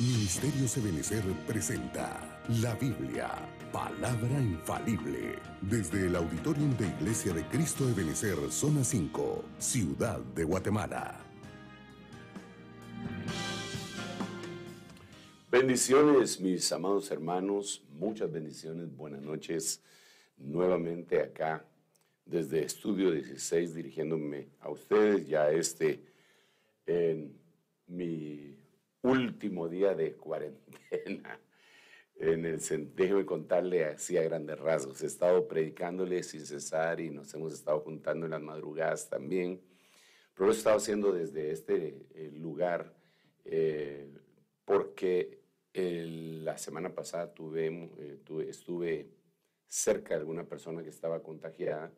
Ministerio Ebenecer presenta la Biblia, palabra infalible, desde el Auditorium de Iglesia de Cristo Ebenecer, Zona 5, Ciudad de Guatemala. Bendiciones, mis amados hermanos, muchas bendiciones, buenas noches, nuevamente acá desde Estudio 16, dirigiéndome a ustedes, ya este en mi último día de cuarentena. En el, déjeme contarle así a grandes rasgos. He estado predicándole sin cesar y nos hemos estado juntando en las madrugadas también. Pero lo he estado haciendo desde este eh, lugar eh, porque la semana pasada tuve, eh, tuve, estuve cerca de alguna persona que estaba contagiada.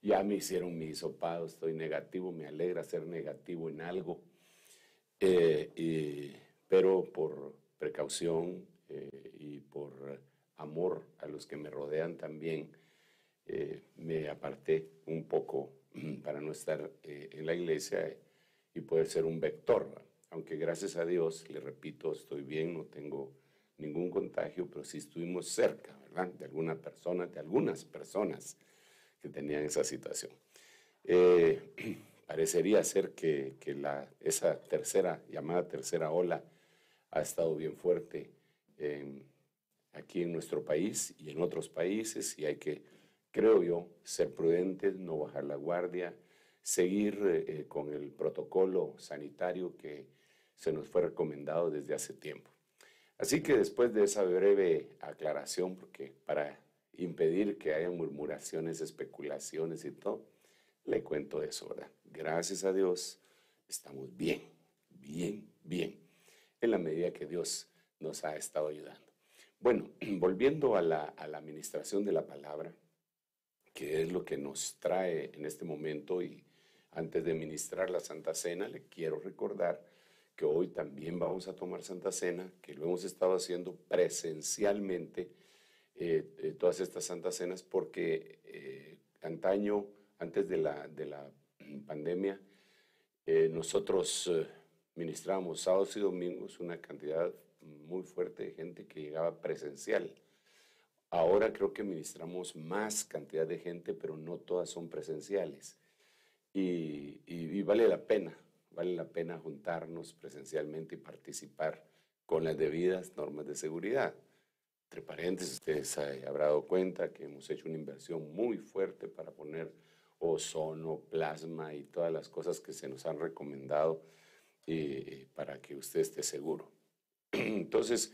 Ya me hicieron mi hisopado, estoy negativo, me alegra ser negativo en algo. Eh, pero por precaución eh, y por amor a los que me rodean también, eh, me aparté un poco para no estar en la iglesia y poder ser un vector. Aunque gracias a Dios, le repito, estoy bien, no tengo ningún contagio, pero sí estuvimos cerca, ¿verdad? De alguna persona, de algunas personas que tenían esa situación. parecería ser que, la, esa tercera, llamada tercera ola, ha estado bien fuerte aquí en nuestro país y en otros países y hay que, creo yo, ser prudentes, no bajar la guardia, seguir eh, con el protocolo sanitario que se nos fue recomendado desde hace tiempo. Así que después de esa breve aclaración, porque para impedir que haya murmuraciones, especulaciones y todo, le cuento eso, ¿verdad? Gracias a Dios estamos bien, bien, bien, en la medida que Dios nos ha estado ayudando. Bueno, volviendo a la, administración de la palabra, que es lo que nos trae en este momento y antes de ministrar la Santa Cena, le quiero recordar que hoy también vamos a tomar Santa Cena, que lo hemos estado haciendo presencialmente, eh, eh, todas estas Santas Cenas, porque eh, antaño antes de la, de la pandemia, eh, nosotros eh, ministrábamos sábados y domingos una cantidad muy fuerte de gente que llegaba presencial. Ahora creo que ministramos más cantidad de gente, pero no todas son presenciales. Y, y, vale la pena, vale la pena juntarnos presencialmente y participar con las debidas normas de seguridad. Entre paréntesis, ustedes habrán dado cuenta que hemos hecho una inversión muy fuerte para poner ozono, plasma y todas las cosas que se nos han recomendado eh, para que usted esté seguro. Entonces,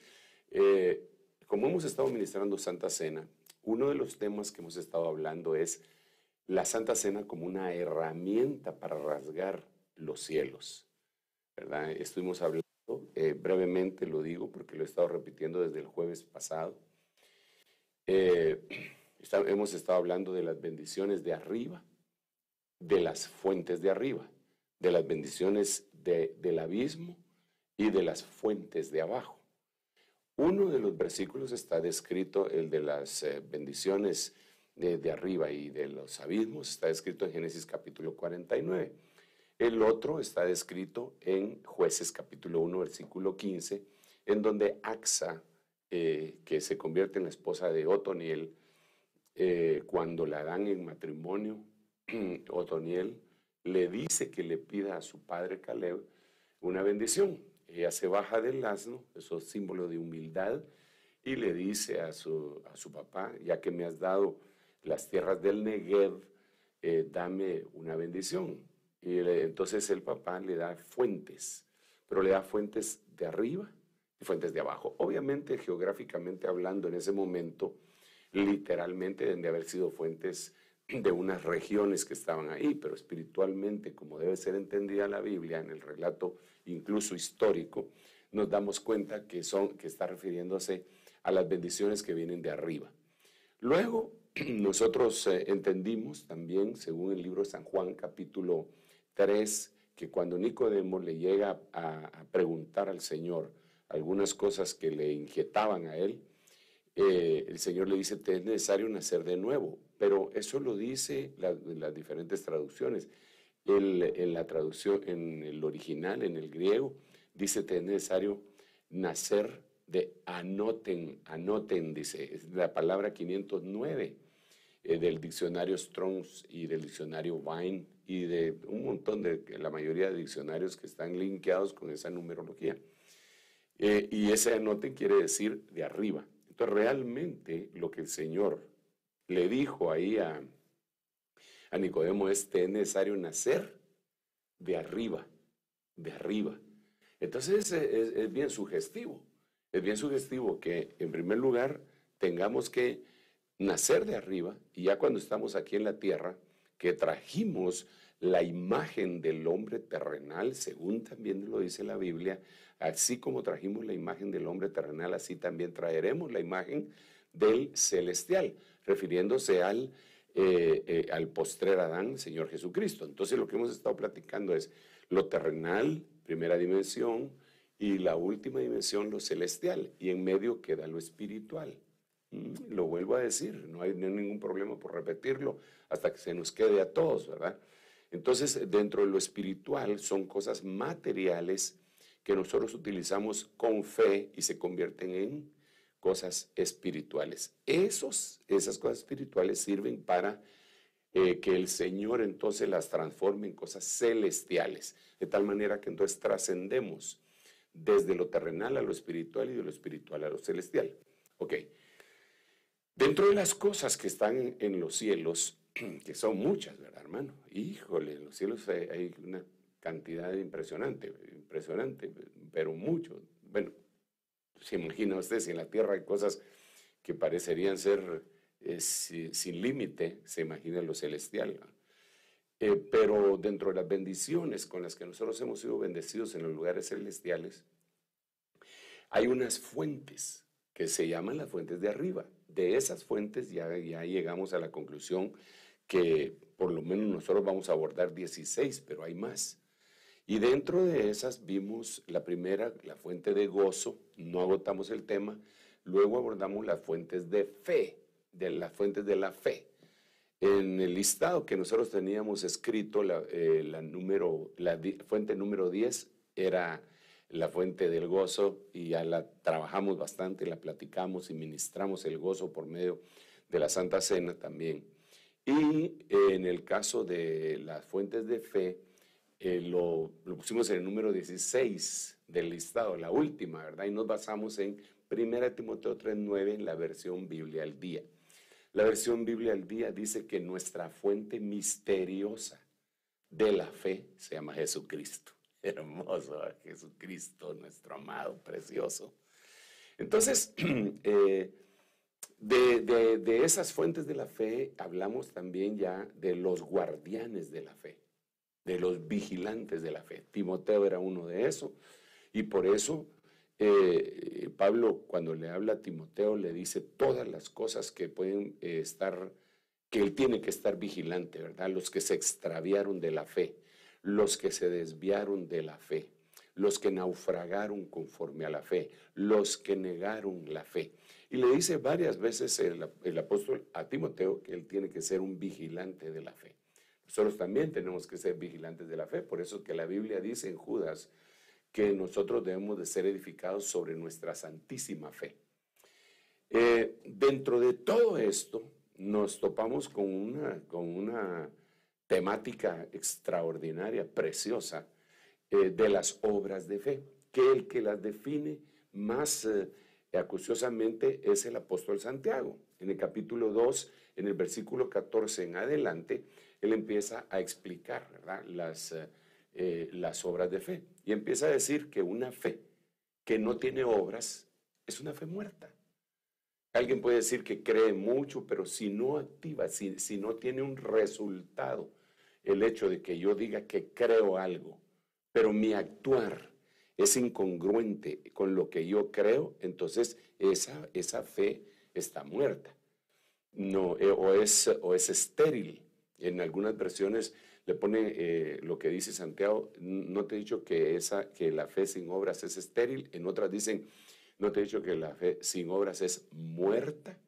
eh, como hemos estado ministrando Santa Cena, uno de los temas que hemos estado hablando es la Santa Cena como una herramienta para rasgar los cielos. ¿verdad? Estuvimos hablando, eh, brevemente lo digo porque lo he estado repitiendo desde el jueves pasado. hemos estado hablando de las bendiciones de arriba, de las fuentes de arriba, de las bendiciones del abismo y de las fuentes de abajo. Uno de los versículos está descrito, el de las eh, bendiciones de, arriba y de los abismos, está descrito en Génesis capítulo 49. El otro está descrito en Jueces capítulo 1, versículo 15, en donde Axa, eh, que se convierte en la esposa de Otoniel, eh, cuando la dan en matrimonio, Otoniel le dice que le pida a su padre Caleb una bendición. Ella se baja del asno, eso es símbolo de humildad, y le dice a su, a su papá, ya que me has dado las tierras del Negev, eh, dame una bendición. Y entonces el papá le da fuentes, pero le da fuentes de arriba y fuentes de abajo. Obviamente, geográficamente hablando, en ese momento, literalmente deben de haber sido fuentes de unas regiones que estaban ahí, pero espiritualmente, como debe ser entendida la Biblia en el relato incluso histórico, nos damos cuenta que, son, que está refiriéndose a las bendiciones que vienen de arriba. Luego, nosotros eh, entendimos también, según el libro de San Juan capítulo 3, que cuando Nicodemo le llega a, preguntar al Señor algunas cosas que le inquietaban a él, eh, el Señor le dice, te es necesario nacer de nuevo pero eso lo dice las diferentes traducciones. en la traducción, en el original, en el griego, dice que es necesario nacer de anoten, anoten, dice, es la palabra 509 eh, del diccionario Strongs y del diccionario Vine y de un montón de, la mayoría de diccionarios que están linkeados con esa numerología. Eh, y ese anoten quiere decir de arriba. Entonces, realmente lo que el Señor le dijo ahí a, a Nicodemo es, es necesario nacer de arriba, de arriba. Entonces es, bien sugestivo, es bien sugestivo que en primer lugar tengamos que nacer de arriba y ya cuando estamos aquí en la tierra, que trajimos la imagen del hombre terrenal, según también lo dice la Biblia, así como trajimos la imagen del hombre terrenal, así también traeremos la imagen del celestial, refiriéndose al, eh, eh, al postrer Adán, Señor Jesucristo. Entonces lo que hemos estado platicando es lo terrenal, primera dimensión, y la última dimensión, lo celestial, y en medio queda lo espiritual. Mm, lo vuelvo a decir, no hay, ningún problema por repetirlo hasta que se nos quede a todos, ¿verdad? Entonces, dentro de lo espiritual son cosas materiales que nosotros utilizamos con fe y se convierten en cosas espirituales. Esos, esas cosas espirituales sirven para eh, que el Señor entonces las transforme en cosas celestiales, de tal manera que entonces trascendemos desde lo terrenal a lo espiritual y de lo espiritual a lo celestial. Ok. Dentro de las cosas que están en los cielos, que son muchas, ¿verdad, hermano? Híjole, en los cielos hay una cantidad impresionante, impresionante, pero mucho. Bueno, se imagina usted si en la tierra hay cosas que parecerían ser sin límite, se imagina lo celestial. Eh, pero dentro de las bendiciones con las que nosotros hemos sido bendecidos en los lugares celestiales, hay unas fuentes que se llaman las fuentes de arriba. De esas fuentes ya, ya llegamos a la conclusión que por lo menos nosotros vamos a abordar 16, pero hay más. Y dentro de esas vimos la primera, la fuente de gozo, no agotamos el tema, luego abordamos las fuentes de fe, de las fuentes de la fe. En el listado que nosotros teníamos escrito, la, eh, número, la fuente número 10 era la fuente del gozo y ya la trabajamos bastante, la platicamos y ministramos el gozo por medio de la Santa Cena también. Y en el caso de las fuentes de fe, eh, lo, pusimos en el número 16 del listado, la última, ¿verdad? Y nos basamos en 1 Timoteo 3.9 en la versión Biblia al día. La versión Biblia al día dice que nuestra fuente misteriosa de la fe se llama Jesucristo. Hermoso, Jesucristo, nuestro amado, precioso. Entonces, eh, de, esas fuentes de la fe hablamos también ya de los guardianes de la fe, de los vigilantes de la fe. Timoteo era uno de esos y por eso eh, Pablo cuando le habla a Timoteo le dice todas las cosas que pueden eh, estar, que él tiene que estar vigilante, ¿verdad? Los que se extraviaron de la fe, los que se desviaron de la fe, los que naufragaron conforme a la fe, los que negaron la fe. Y le dice varias veces el, el apóstol a Timoteo que él tiene que ser un vigilante de la fe. Nosotros también tenemos que ser vigilantes de la fe, por eso que la Biblia dice en Judas que nosotros debemos de ser edificados sobre nuestra santísima fe. Eh, dentro de todo esto, nos topamos con una, con una temática extraordinaria, preciosa, eh, de las obras de fe, que el que las define más eh, acuciosamente es el apóstol Santiago. En el capítulo 2, en el versículo 14 en adelante, él empieza a explicar las eh, las obras de fe. Y empieza a decir que una fe que no tiene obras es una fe muerta. Alguien puede decir que cree mucho, pero si no activa, si, si no tiene un resultado, el hecho de que yo diga que creo algo, pero mi actuar es incongruente con lo que yo creo, entonces esa, esa fe está muerta. No, eh, o, es, o es estéril. En algunas versiones le pone eh, lo que dice Santiago, no te he dicho que, esa, que la fe sin obras es estéril, en otras dicen, no te he dicho que la fe sin obras es muerta.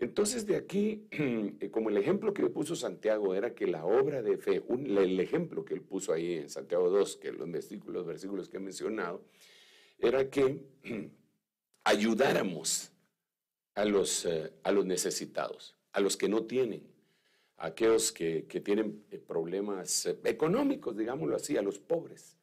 Entonces de aquí, eh, como el ejemplo que puso Santiago era que la obra de fe, el ejemplo que él puso ahí en Santiago 2, que los versículos, los versículos que he mencionado, era que ayudáramos a los, eh, a los necesitados, a los que no tienen, aquellos que, tienen eh, problemas eh, económicos, digámoslo así, a los pobres.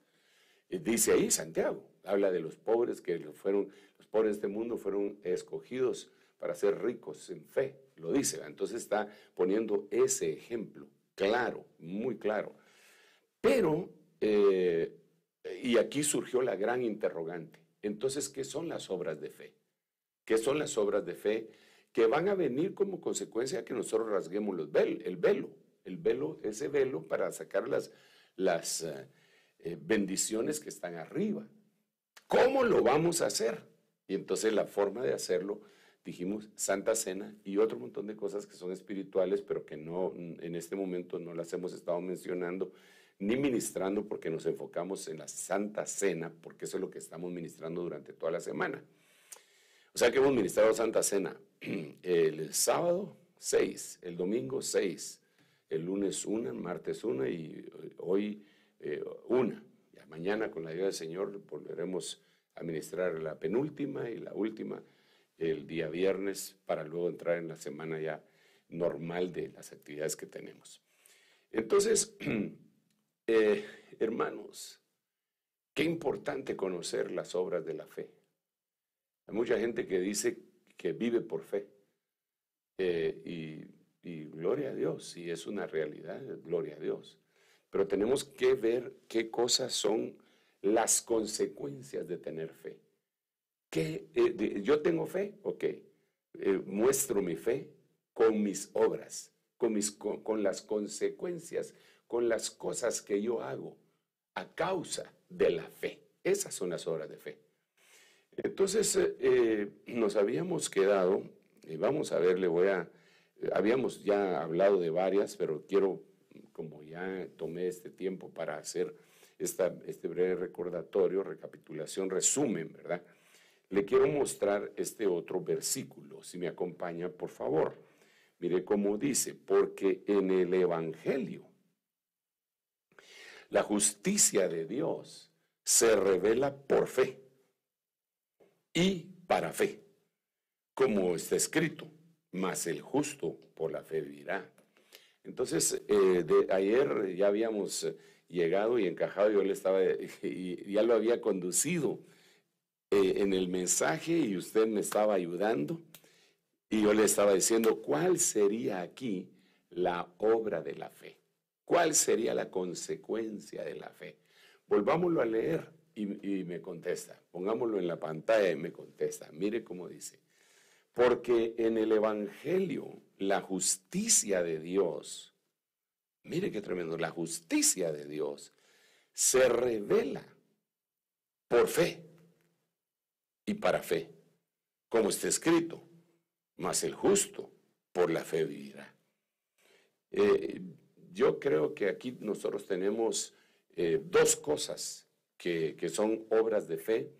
dice ahí Santiago, habla de los pobres que fueron, los pobres de este mundo fueron escogidos para ser ricos en fe, lo dice. Entonces está poniendo ese ejemplo claro, muy claro. Pero, y aquí surgió la gran interrogante. Entonces, ¿qué son las obras de fe? ¿Qué son las obras de fe? Que van a venir como consecuencia que nosotros rasguemos los el velo. El velo, ese velo para sacar las, las eh, eh, bendiciones que están arriba. ¿Cómo lo vamos a hacer? Y entonces la forma de hacerlo, dijimos, Santa Cena y otro montón de cosas que son espirituales, pero que no, en este momento no las hemos estado mencionando ni ministrando porque nos enfocamos en la Santa Cena, porque eso es lo que estamos ministrando durante toda la semana. O sea que hemos ministrado Santa Cena el sábado 6, el domingo 6, el lunes 1, martes 1 y hoy 1. Eh, mañana con la ayuda del Señor volveremos a ministrar la penúltima y la última el día viernes para luego entrar en la semana ya normal de las actividades que tenemos. Entonces, Eh, hermanos, qué importante conocer las obras de la fe. Hay mucha gente que dice que vive por fe. Eh, y, gloria a Dios, si es una realidad, gloria a Dios. Pero tenemos que ver qué cosas son las consecuencias de tener fe. ¿Qué, eh, yo tengo fe, ok. muestro mi fe con mis obras, con, mis, con las consecuencias con las cosas que yo hago a causa de la fe. Esas son las obras de fe. Entonces, eh, eh, nos habíamos quedado, y vamos a ver, le voy a, habíamos ya hablado de varias, pero quiero, como ya tomé este tiempo para hacer esta, este breve recordatorio, recapitulación, resumen, ¿verdad? Le quiero mostrar este otro versículo, si me acompaña, por favor. Mire cómo dice, porque en el Evangelio la justicia de Dios se revela por fe y para fe, como está escrito, mas el justo por la fe vivirá. Entonces, eh, de ayer ya habíamos llegado y encajado, yo le estaba, ya lo había conducido eh, en el mensaje y usted me estaba ayudando y yo le estaba diciendo cuál sería aquí la obra de la fe. ¿Cuál sería la consecuencia de la fe? Volvámoslo a leer y, me contesta. Pongámoslo en la pantalla y me contesta. Mire cómo dice. Porque en el Evangelio la justicia de Dios, mire qué tremendo, la justicia de Dios se revela por fe y para fe, como está escrito, mas el justo por la fe vivirá. Eh, yo creo que aquí nosotros tenemos eh, dos cosas que, son obras de fe,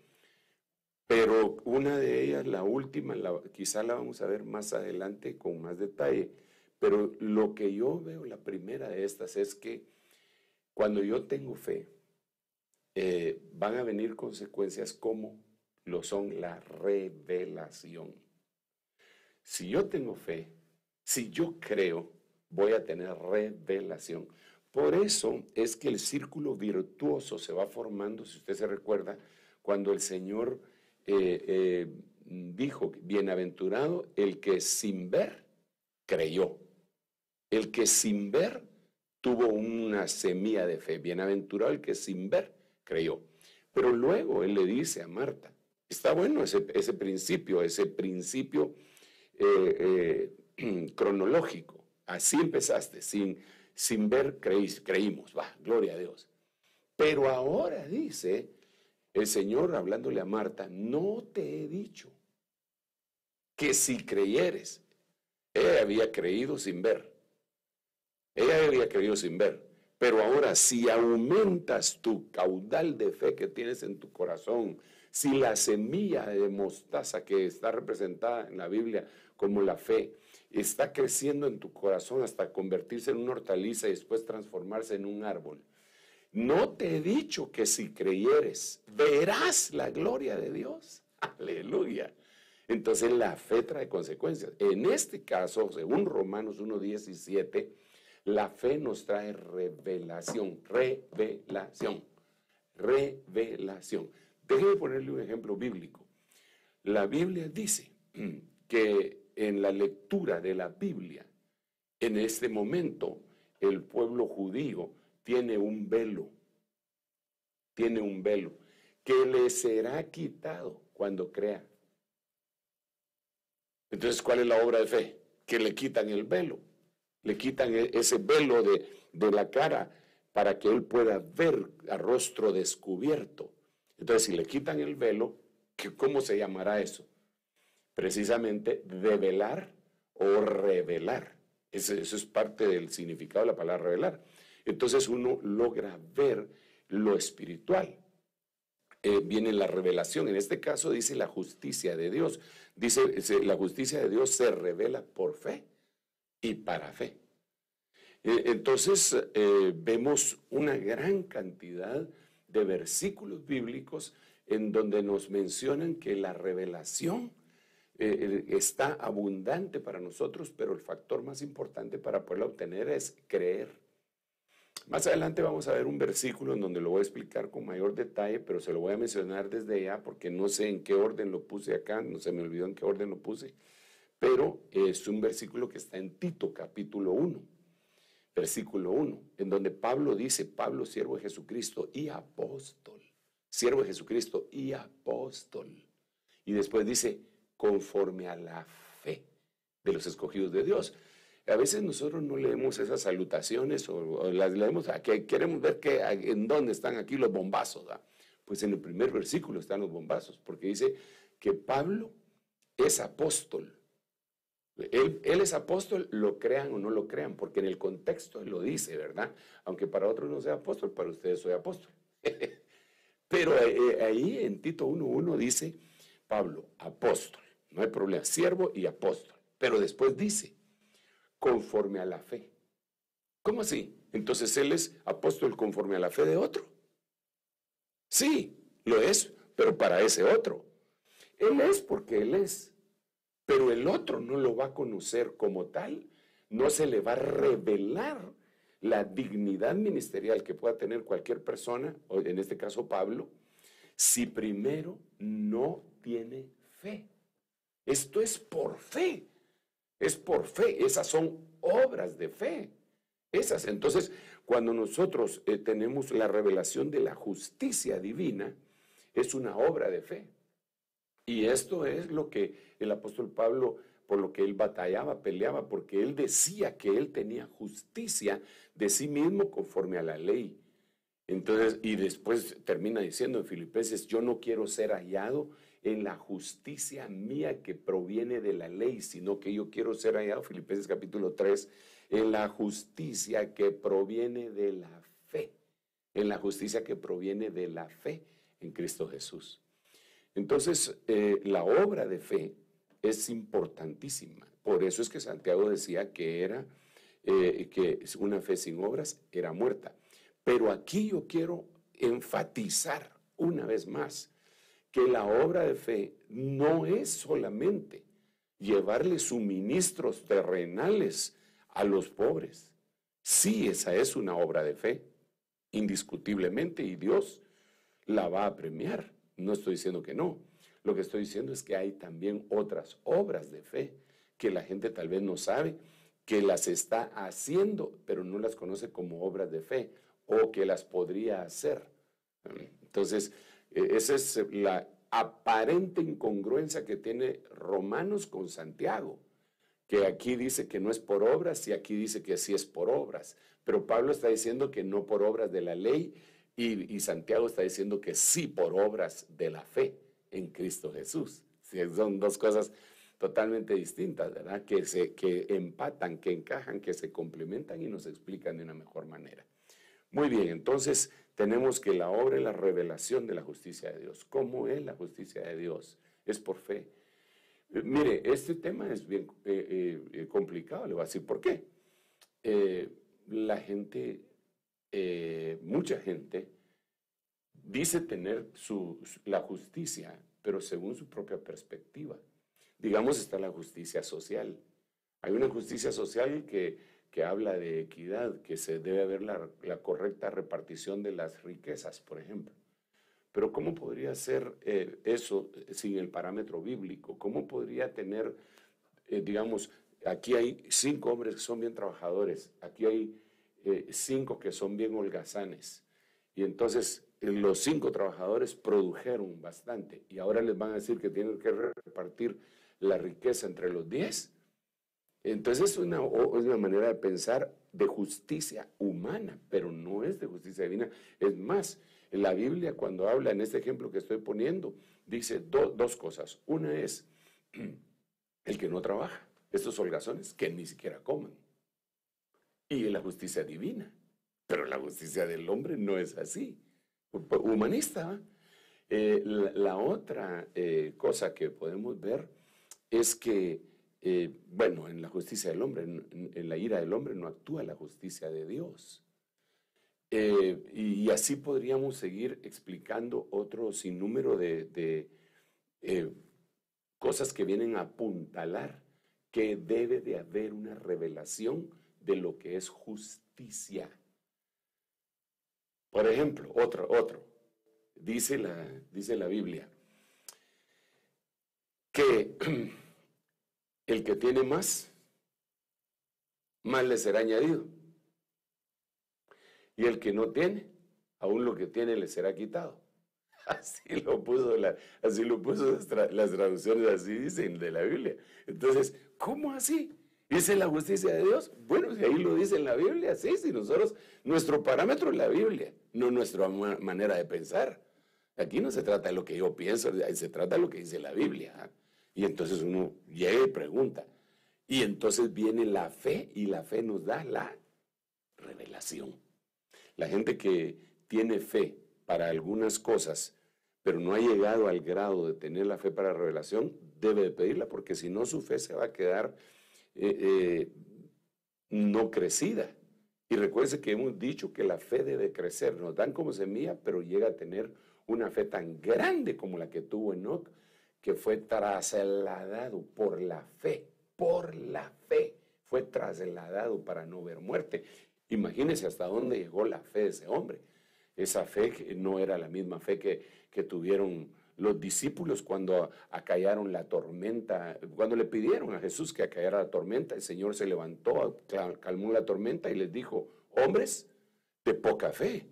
pero una de ellas, la última, quizá la vamos a ver más adelante con más detalle, pero lo que yo veo, la primera de estas es que cuando yo tengo fe, eh, van a venir consecuencias como lo son la revelación. Si yo tengo fe, si yo creo, voy a tener revelación. Por eso es que el círculo virtuoso se va formando, si usted se recuerda, cuando el Señor eh, eh, dijo, bienaventurado el que sin ver creyó, el que sin ver tuvo una semilla de fe, bienaventurado el que sin ver creyó. Pero luego él le dice a Marta, está bueno ese, principio, ese principio eh, cronológico. Así empezaste, sin, sin ver creímos, va, gloria a Dios. Pero ahora dice el Señor hablándole a Marta, no te he dicho que si creyeres, ella había creído sin ver, ella había creído sin ver, pero ahora si aumentas tu caudal de fe que tienes en tu corazón, si la semilla de mostaza que está representada en la Biblia como la fe, está creciendo en tu corazón hasta convertirse en una hortaliza y después transformarse en un árbol. no te he dicho que si creyeres, verás la gloria de Dios. Aleluya. Entonces la fe trae consecuencias. En este caso, según Romanos 1.17, la fe nos trae revelación, revelación, revelación. Déjeme ponerle un ejemplo bíblico. La Biblia dice que en la lectura de la Biblia, en este momento, el pueblo judío tiene un velo, tiene un velo que le será quitado cuando crea. Entonces, ¿cuál es la obra de fe? Que le quitan el velo, le quitan e-, ese velo de, de la cara para que él pueda ver a rostro descubierto. Entonces, si le quitan el velo, ¿cómo se llamará eso? Precisamente develar o revelar. Eso, es parte del significado de la palabra revelar. Entonces uno logra ver lo espiritual. Eh, viene la revelación. En este caso dice la justicia de Dios. Dice, la justicia de Dios se revela por fe y para fe. Eh, entonces eh, vemos una gran cantidad de versículos bíblicos en donde nos mencionan que la revelación está abundante para nosotros, pero el factor más importante para poderla obtener es creer. Más adelante vamos a ver un versículo en donde lo voy a explicar con mayor detalle, pero se lo voy a mencionar desde ya porque no sé en qué orden lo puse acá, no se me olvidó en qué orden lo puse, pero es un versículo que está en Tito capítulo 1, versículo 1, en donde Pablo dice, Pablo, siervo de Jesucristo y apóstol, siervo de Jesucristo y apóstol. Y después dice, conforme a la fe de los escogidos de Dios. A veces nosotros no leemos esas salutaciones o, las leemos, a que queremos ver que, en dónde están aquí los bombazos. Pues en el primer versículo están los bombazos, porque dice que Pablo es apóstol. Él, es apóstol, lo crean o no lo crean, porque en el contexto lo dice, ¿verdad? Aunque para otros no sea apóstol, para ustedes soy apóstol. Pero eh, ahí en Tito 1.1 dice Pablo, apóstol, no hay problema, siervo y apóstol. Pero después dice, conforme a la fe. ¿Cómo así? Entonces él es apóstol conforme a la fe de otro. Sí, lo es, pero para ese otro. Él es porque él es, pero el otro no lo va a conocer como tal, no se le va a revelar la dignidad ministerial que pueda tener cualquier persona, en este caso Pablo, si primero no tiene fe. Esto es por fe. Es por fe, esas son obras de fe. Esas, entonces, cuando nosotros eh, tenemos la revelación de la justicia divina, es una obra de fe. Y esto es lo que el apóstol Pablo, por lo que él batallaba, peleaba, porque él decía que él tenía justicia de sí mismo conforme a la ley. Entonces, y después termina diciendo en Filipenses, yo no quiero ser hallado en la justicia mía que proviene de la ley, sino que yo quiero ser hallado, Filipenses capítulo 3, en la justicia que proviene de la fe, en la justicia que proviene de la fe en Cristo Jesús. Entonces, eh, la obra de fe es importantísima. Por eso es que Santiago decía que era eh, que una fe sin obras era muerta. Pero aquí yo quiero enfatizar una vez más que la obra de fe no es solamente llevarle suministros terrenales a los pobres. Sí, esa es una obra de fe, indiscutiblemente, y Dios la va a premiar. No estoy diciendo que no. Lo que estoy diciendo es que hay también otras obras de fe que la gente tal vez no sabe, que las está haciendo, pero no las conoce como obras de fe o que las podría hacer. Entonces, esa es la aparente incongruencia que tiene Romanos con Santiago, que aquí dice que no es por obras y aquí dice que sí es por obras. Pero Pablo está diciendo que no por obras de la ley y, Santiago está diciendo que sí por obras de la fe en Cristo Jesús. Son dos cosas totalmente distintas, ¿verdad? Que, se, que empatan, que encajan, que se complementan y nos explican de una mejor manera. Muy bien, entonces tenemos que la obra y la revelación de la justicia de Dios. ¿Cómo es la justicia de Dios? Es por fe. Eh, mire, este tema es bien eh, eh, complicado, le voy a decir por qué. la gente mucha gente dice tener la justicia, pero según su propia perspectiva. Digamos, está la justicia social. Hay una justicia social que, que habla de equidad, que se debe haber la, correcta repartición de las riquezas, por ejemplo. Pero ¿cómo podría ser eh, eso sin el parámetro bíblico? ¿Cómo podría tener, eh, digamos, aquí hay cinco hombres que son bien trabajadores, aquí hay eh, cinco que son bien holgazanes, y entonces los cinco trabajadores produjeron bastante, y ahora les van a decir que tienen que repartir la riqueza entre los diez? Entonces es una, es una manera de pensar de justicia humana, pero no es de justicia divina. Es más, en la Biblia cuando habla en este ejemplo que estoy poniendo, dice dos cosas. Una es el que no trabaja, estos holgazones que ni siquiera comen. Y la justicia divina. Pero la justicia del hombre no es así. Humanista. Eh, la, otra eh, cosa que podemos ver es que, eh, bueno, en la justicia del hombre, en, la ira del hombre no actúa la justicia de Dios. Eh, y, así podríamos seguir explicando otro sinnúmero de, eh, cosas que vienen a apuntalar que debe de haber una revelación de lo que es justicia. Por ejemplo, otro, otro. Dice la, dice la Biblia que el que tiene más, más le será añadido. Y el que no tiene, aún lo que tiene le será quitado. Así lo puso, la, las, traducciones, así dicen de la Biblia. Entonces, ¿cómo así? ¿Dice la justicia de Dios? Bueno, si ahí lo dice en la Biblia, sí, si nosotros, nuestro parámetro es la Biblia, no nuestra manera de pensar. Aquí no se trata de lo que yo pienso, se trata de lo que dice la Biblia. ¿ah? Y entonces uno llega y pregunta. Y entonces viene la fe y la fe nos da la revelación. La gente que tiene fe para algunas cosas, pero no ha llegado al grado de tener la fe para revelación, debe de pedirla, porque si no su fe se va a quedar eh, eh, no crecida. Y recuerde que hemos dicho que la fe debe crecer. Nos dan como semilla, pero llega a tener una fe tan grande como la que tuvo Enoch, que fue trasladado por la fe, por la fe, fue trasladado para no ver muerte. Imagínense hasta dónde llegó la fe de ese hombre. Esa fe no era la misma fe que, que tuvieron los discípulos cuando acallaron la tormenta, cuando le pidieron a Jesús que acallara la tormenta, el Señor se levantó, calmó la tormenta y les dijo, hombres de poca fe.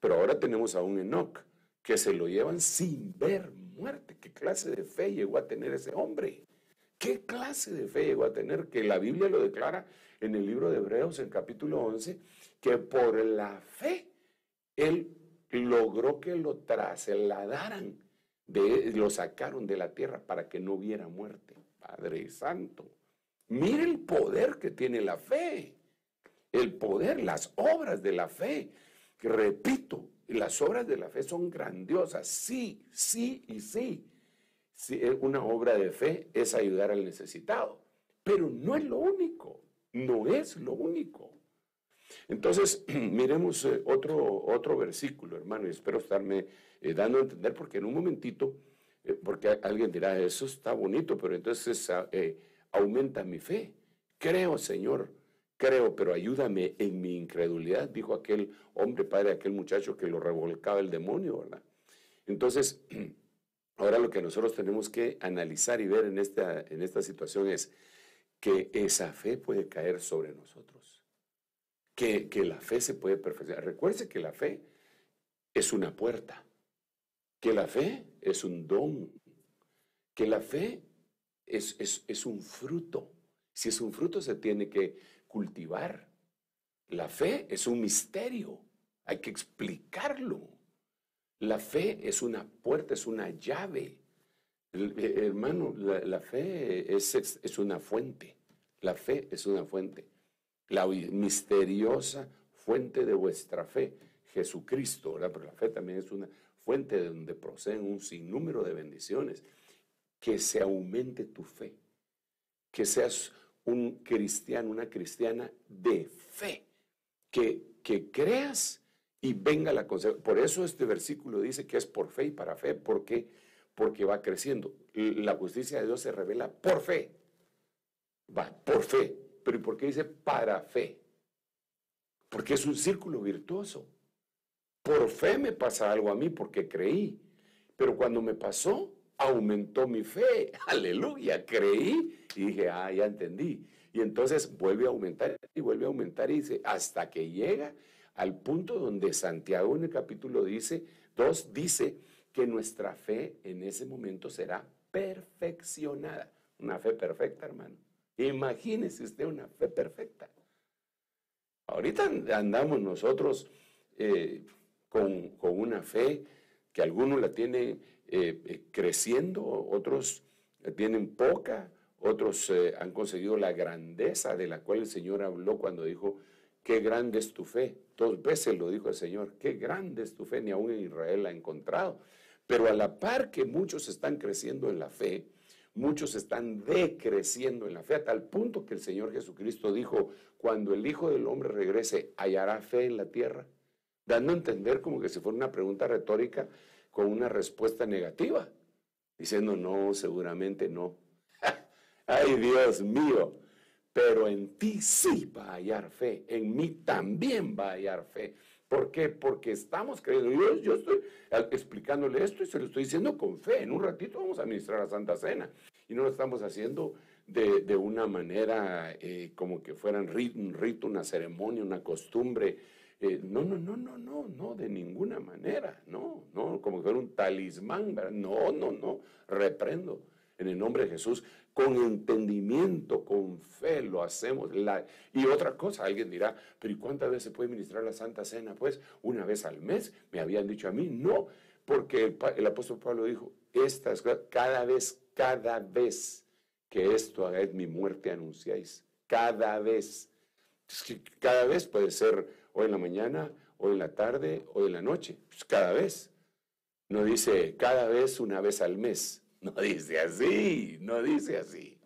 Pero ahora tenemos a un Enoch que se lo llevan sin ver muerte. ¿Qué clase de fe llegó a tener ese hombre? ¿Qué clase de fe llegó a tener? Que la Biblia lo declara en el libro de Hebreos, en capítulo 11, que por la fe él logró que lo trasladaran, de, lo sacaron de la tierra para que no hubiera muerte. Padre Santo, mire el poder que tiene la fe, el poder, las obras de la fe. Que las obras de la fe son grandiosas, sí, sí y sí. Una obra de fe es ayudar al necesitado, pero no es lo único, no es lo único. Entonces, miremos eh, otro, otro versículo, hermano, y espero estarme eh, dando a entender, porque en un momentito, eh, porque alguien dirá, eso está bonito, pero entonces aumenta mi fe. Creo, Señor, Creo, pero ayúdame en mi incredulidad, dijo aquel hombre, padre, aquel muchacho que lo revolcaba el demonio, ¿verdad? Entonces, ahora lo que nosotros tenemos que analizar y ver en esta, en situación es que esa fe puede caer sobre nosotros, que, la fe se puede perfeccionar. Recuerde que la fe es una puerta, que la fe es un don, que la fe es, es, es un fruto. Si es un fruto, se tiene que cultivar. La fe es un misterio, hay que explicarlo. La fe es una puerta, es una llave. hermano, la, fe es, es, una fuente. La fe es una fuente. La misteriosa fuente de vuestra fe, Jesucristo, ¿verdad? Pero la fe también es una fuente de donde proceden un sinnúmero de bendiciones. Que se aumente tu fe. Que seas un cristiano, una cristiana de fe, que, que creas y venga la consecuencia. Por eso este versículo dice que es por fe y para fe. ¿Por qué? Porque va creciendo. La justicia de Dios se revela por fe. Va, por fe. Pero ¿y por qué dice para fe? Porque es un círculo virtuoso. Por fe me pasa algo a mí porque creí. Pero cuando me pasó, aumentó mi fe. Aleluya, creí y dije, ah, ya entendí. Y entonces vuelve a aumentar y vuelve a aumentar y dice, hasta que llega al punto donde Santiago en el capítulo dice, 2 dice que nuestra fe en ese momento será perfeccionada. Una fe perfecta, hermano. Imagínese usted una fe perfecta. Ahorita andamos nosotros eh, con, una fe que algunos la tienen eh, eh, creciendo, otros la tienen poca, otros han conseguido la grandeza de la cual el Señor habló cuando dijo, qué grande es tu fe. Dos veces lo dijo el Señor, qué grande es tu fe, ni aún en Israel la ha encontrado. Pero a la par que muchos están creciendo en la fe, muchos están decreciendo en la fe, a tal punto que el Señor Jesucristo dijo, cuando el Hijo del Hombre regrese, ¿hallará fe en la tierra? Dando a entender como que si fuera una pregunta retórica con una respuesta negativa, diciendo, no, seguramente no. Ay, Dios mío, pero en ti sí va a hallar fe, en mí también va a hallar fe. ¿Por qué? Porque estamos creyendo. Yo, yo estoy explicándole esto y se lo estoy diciendo con fe. En un ratito vamos a administrar la Santa Cena. Y no lo estamos haciendo de, una manera eh, como que fuera un rito, una ceremonia, una costumbre. Eh, no, no, no, no, no, no, de ninguna manera. No, no, como que fuera un talismán. No, no, no. Reprendo en el nombre de Jesús con entendimiento, con fe lo hacemos. y otra cosa, alguien dirá, pero ¿y cuántas veces puede ministrar la Santa Cena? Pues una vez al mes, me habían dicho a mí, no, porque el, apóstol Pablo dijo, esta cada vez, cada vez que esto hagáis mi muerte anunciáis, cada vez. cada vez puede ser hoy en la mañana, hoy en la tarde, hoy en la noche, pues cada vez. No dice cada vez una vez al mes. No dice así, no dice así.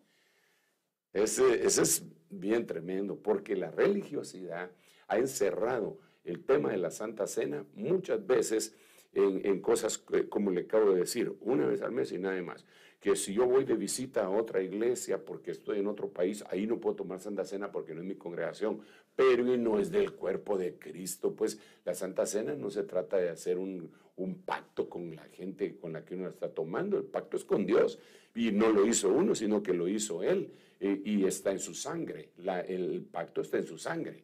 Ese, es bien tremendo, porque la religiosidad ha encerrado el tema de la Santa Cena muchas veces en, en, cosas como le acabo de decir, una vez al mes y nada más. Que si yo voy de visita a otra iglesia porque estoy en otro país, ahí no puedo tomar Santa Cena porque no es mi congregación, pero no es del cuerpo de Cristo. Pues la Santa Cena no se trata de hacer un, un pacto con la gente con la que uno está tomando, el pacto es con Dios. Y no lo hizo uno, sino que lo hizo Él. y está en su sangre, el pacto está en su sangre.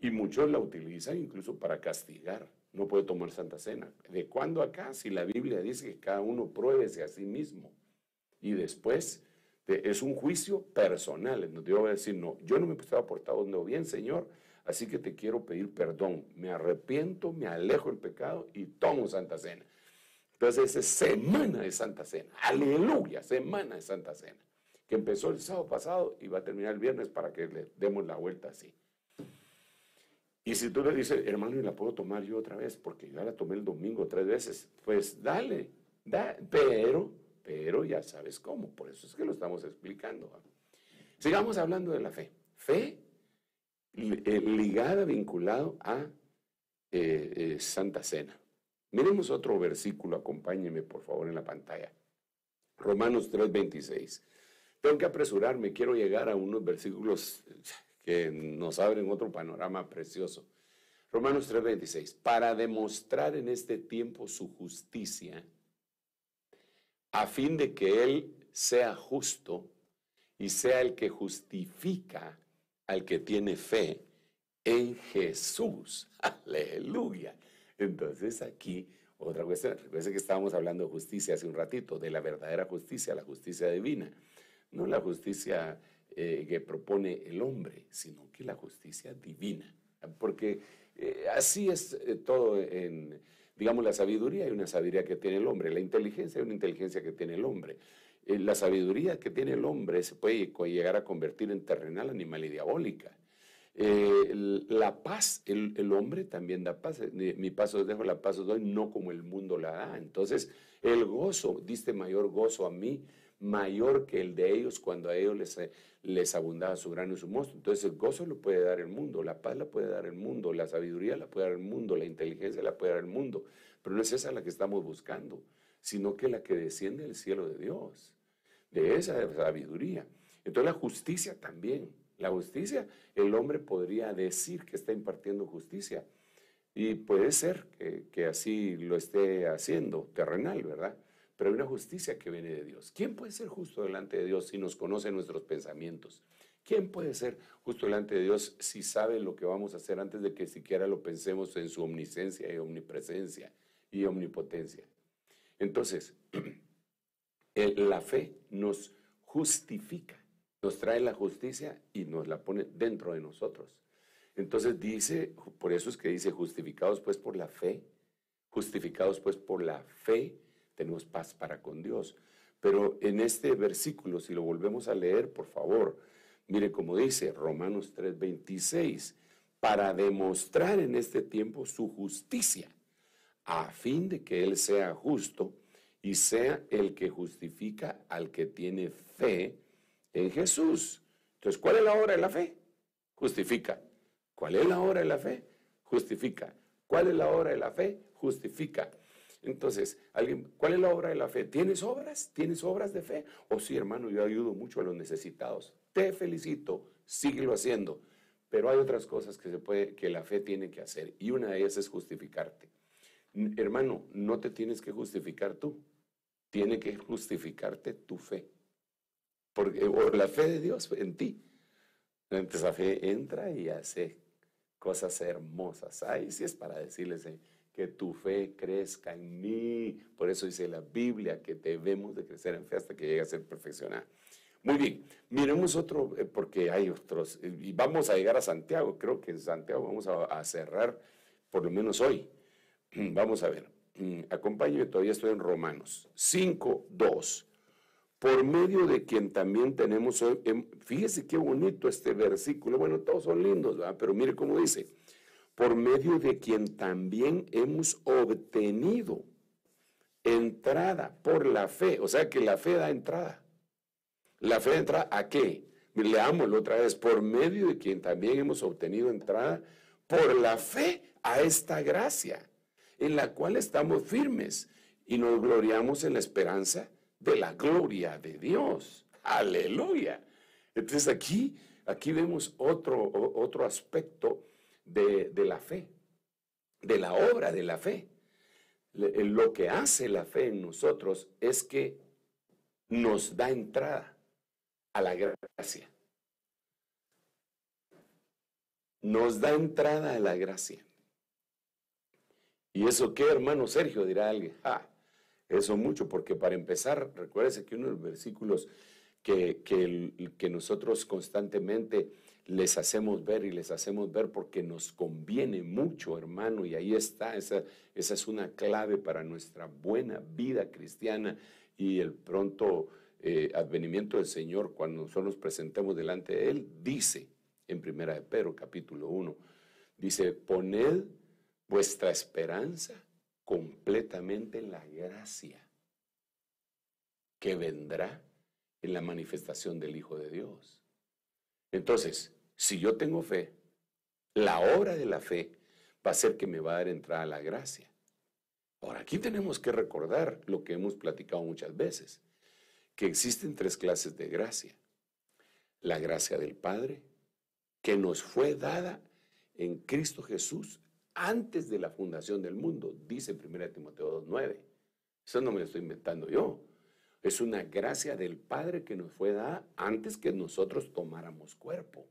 Y muchos la utilizan incluso para castigar. No puede tomar Santa Cena. ¿De cuándo acá? Si la Biblia dice que cada uno pruébese a sí mismo. Y después es un juicio personal. Yo voy a decir, no, yo no me estaba portando bien, Señor Así que te quiero pedir perdón. Me arrepiento, me alejo del pecado y tomo Santa Cena. Entonces es semana de Santa Cena. Aleluya, semana de Santa Cena. Que empezó el sábado pasado y va a terminar el viernes para que le demos la vuelta así. Y si tú le dices, hermano, ¿y la puedo tomar yo otra vez? Porque yo la tomé el domingo tres veces. Pues dale, da, pero, pero ya sabes cómo. Por eso es que lo estamos explicando. Sigamos hablando de la fe. Fe eh, ligada, vinculado a eh, eh, Santa Cena. Miremos otro versículo, acompáñeme por favor en la pantalla. Romanos 3:26. Tengo que apresurarme, quiero llegar a unos versículos que nos abren otro panorama precioso. Romanos 3:26. Para demostrar en este tiempo su justicia, a fin de que Él sea justo y sea el que justifica al que tiene fe en Jesús. Aleluya. Entonces aquí otra cuestión, recuerden que estábamos hablando de justicia hace un ratito, de la verdadera justicia, la justicia divina, no la justicia eh, que propone el hombre, sino que la justicia divina, porque eh, así es eh, todo en, digamos, la sabiduría hay una sabiduría que tiene el hombre, la inteligencia hay una inteligencia que tiene el hombre, la sabiduría que tiene el hombre se puede llegar a convertir en terrenal, animal y diabólica. La paz, el, hombre también da paz. Mi paso dejo, la paz os doy, no como el mundo la da. Entonces, el gozo, diste mayor gozo a mí mayor que el de ellos cuando a ellos les, les abundaba su grano y su mosto. Entonces el gozo lo puede dar el mundo, la paz la puede dar el mundo, la sabiduría la puede dar el mundo, la inteligencia la puede dar el mundo. Pero no es esa la que estamos buscando, sino que la que desciende del cielo de Dios, de esa sabiduría. Entonces la justicia también. La justicia, el hombre podría decir que está impartiendo justicia. Y puede ser que, que así lo esté haciendo, terrenal, ¿verdad? Pero hay una justicia que viene de Dios. ¿Quién puede ser justo delante de Dios si nos conoce nuestros pensamientos? ¿Quién puede ser justo delante de Dios si sabe lo que vamos a hacer antes de que siquiera lo pensemos en su omniscencia y omnipresencia y omnipotencia? Entonces, la fe nos justifica, nos trae la justicia y nos la pone dentro de nosotros. Entonces dice, por eso es que dice, justificados pues por la fe, justificados pues por la fe, tenemos paz para con Dios. Pero en este versículo, si lo volvemos a leer, por favor, mire cómo dice Romanos 3:26, para demostrar en este tiempo su justicia, a fin de que Él sea justo y sea el que justifica al que tiene fe en Jesús. Entonces, ¿cuál es la hora de la fe? Justifica. ¿Cuál es la hora de la fe? Justifica. ¿Cuál es la hora de la fe? Justifica. Entonces, alguien, ¿cuál es la obra de la fe? ¿Tienes obras? ¿Tienes obras de fe? O sí, hermano, yo ayudo mucho a los necesitados. Te felicito, síguelo haciendo. Pero hay otras cosas que se puede, que la fe tiene que hacer. Y una de ellas es justificarte. Hermano, no te tienes que justificar tú. Tiene que justificarte tu fe. Porque, o la fe de Dios en ti. Entonces la fe entra y hace cosas hermosas. Ay, si es para decirles, eh, que tu fe crezca en mí. Por eso dice la Biblia que debemos de crecer en fe hasta que llegue a ser perfeccionada. Muy bien, miremos otro, eh, porque hay otros, y vamos a llegar a Santiago, creo que en Santiago vamos a, cerrar, por lo menos hoy. Vamos a ver, mm, acompáñeme, todavía estoy en Romanos 5, 2. Por medio de quien también tenemos hoy, em, fíjese qué bonito este versículo, bueno, todos son lindos, ¿verdad? pero mire cómo dice, por medio de quien también hemos obtenido entrada por la fe. O sea que la fe da entrada. ¿La fe entra a qué? Leámoslo otra vez. Por medio de quien también hemos obtenido entrada por la fe a esta gracia, en la cual estamos firmes y nos gloriamos en la esperanza de la gloria de Dios. Aleluya. Entonces aquí, aquí vemos otro, otro aspecto de, la fe, de la obra de la fe. Lo que hace la fe en nosotros es que nos da entrada a la gracia. Nos da entrada a la gracia. ¿Y eso qué, hermano Sergio? Dirá alguien. Ah, eso mucho, porque para empezar, recuérdese que uno de los versículos que, que, que nosotros constantemente les hacemos ver y les hacemos ver porque nos conviene mucho, hermano, y ahí está, esa, esa es una clave para nuestra buena vida cristiana y el pronto eh, advenimiento del Señor cuando nosotros nos presentemos delante de Él, dice en Primera de Pedro capítulo 1, dice, poned vuestra esperanza completamente en la gracia que vendrá en la manifestación del Hijo de Dios. Entonces, si yo tengo fe, la obra de la fe va a ser que me va a dar entrada a la gracia. Ahora, aquí tenemos que recordar lo que hemos platicado muchas veces, que existen tres clases de gracia. La gracia del Padre, que nos fue dada en Cristo Jesús antes de la fundación del mundo, dice 1 Timoteo 2.9. Eso no me lo estoy inventando yo. Es una gracia del Padre que nos fue dada antes que nosotros tomáramos cuerpo.